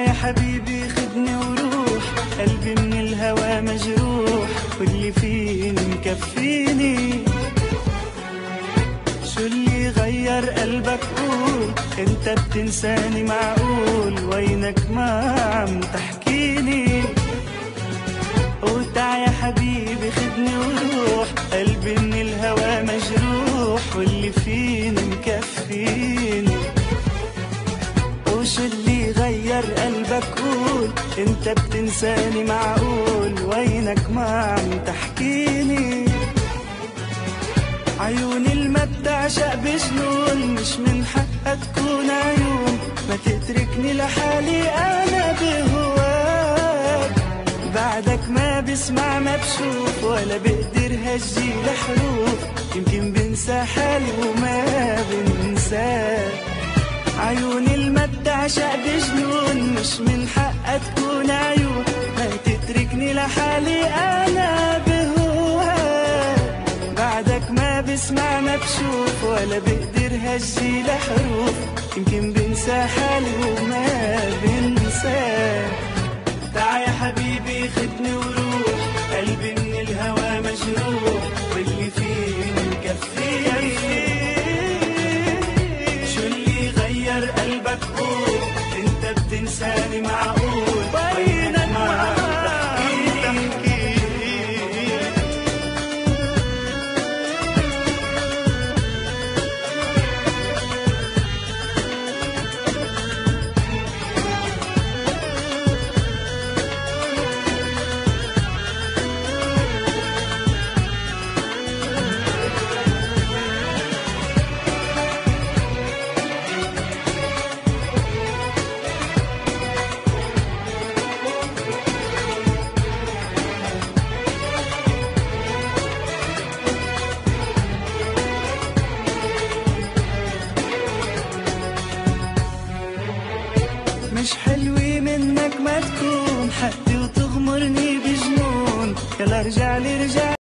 يا حبيبي خدني وروح. قلبي من الهوى مجروح. واللي فيني مكفيني؟ شو اللي غير قلبك؟ قول. انت بتنساني معقول. وينك ما عم تحكيني؟ قول يا حبيبي قول انت بتنساني معقول. وينك ما عم تحكيني. عيوني الما بتعشق بجنون. مش من حقها تكون عيون. ما تتركني لحالي أنا بهواك. بعدك ما بسمع ما بشوف. ولا بقدر هجي لحروف. يمكن بنسى حالي وما بنساك. عيوني الما بتعشق بجنون مش من حقها تكون عيون. ما تتركني لحالي أنا بهواك بعدك ما بسمع ما بشوف ولا بقدر هجي لحروف. يمكن بنسى انت بتنساني مش حلوة منك ما تكون حتى